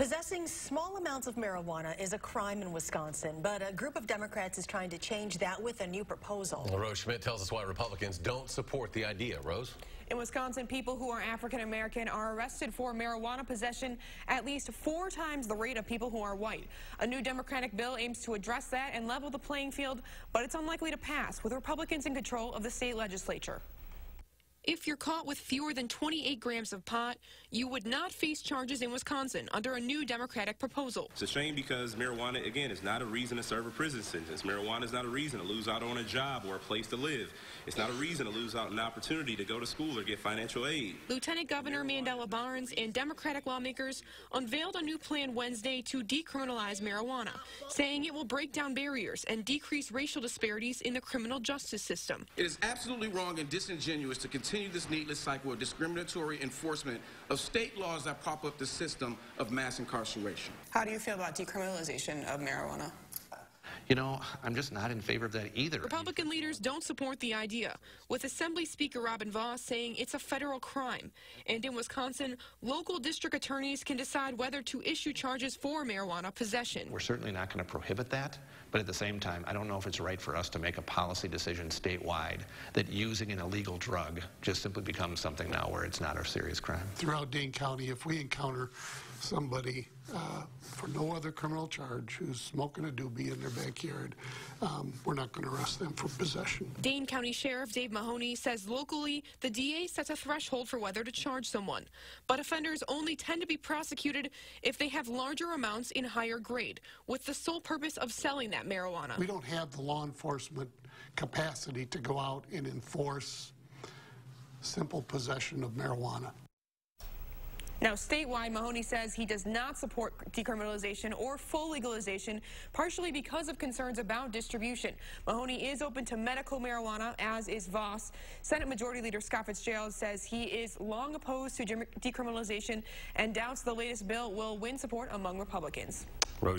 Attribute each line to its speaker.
Speaker 1: Possessing small amounts of marijuana is a crime in Wisconsin, but a group of Democrats is trying to change that with a new proposal.
Speaker 2: Well, Rose Schmidt tells us why Republicans don't support the idea. Rose?
Speaker 3: In Wisconsin, people who are African American are arrested for marijuana possession at least four times the rate of people who are white. A new Democratic bill aims to address that and level the playing field, but it's unlikely to pass with Republicans in control of the state legislature. If you're caught with fewer than 28 grams of pot, you would not face charges in Wisconsin under a new Democratic proposal.
Speaker 4: It's a shame because marijuana, again, is not a reason to serve a prison sentence. Marijuana is not a reason to lose out on a job or a place to live. It's not a reason to lose out on an opportunity to go to school or get financial aid.
Speaker 3: Lieutenant Governor Mandela Barnes and Democratic lawmakers unveiled a new plan Wednesday to decriminalize marijuana, saying it will break down barriers and decrease racial disparities in the criminal justice system.
Speaker 5: It is absolutely wrong and disingenuous to continue continue this needless cycle of discriminatory enforcement of state laws that prop up the system of mass incarceration.
Speaker 6: How do you feel about decriminalization of marijuana?
Speaker 7: You know, I'm just not in favor of that either.
Speaker 3: Republican leaders don't support the idea, with Assembly Speaker Robin Vos saying it's a federal crime. And in Wisconsin, local district attorneys can decide whether to issue charges for marijuana possession.
Speaker 7: We're certainly not going to prohibit that, but at the same time, I don't know if it's right for us to make a policy decision statewide that using an illegal drug just simply becomes something now where it's not a serious crime.
Speaker 8: Throughout Dane County, if we encounter somebody uh, for no other criminal charge who's smoking a doobie in their backyard, um, we're not going to arrest them for possession.
Speaker 3: Dane County Sheriff Dave Mahoney says locally the DA sets a threshold for whether to charge someone, but offenders only tend to be prosecuted if they have larger amounts in higher grade, with the sole purpose of selling that marijuana.
Speaker 8: We don't have the law enforcement capacity to go out and enforce simple possession of marijuana.
Speaker 3: Now, statewide, Mahoney says he does not support decriminalization or full legalization, partially because of concerns about distribution. Mahoney is open to medical marijuana, as is Vos. Senate Majority Leader Scott Fitzgerald says he is long opposed to decriminalization and doubts the latest bill will win support among Republicans.
Speaker 2: Rose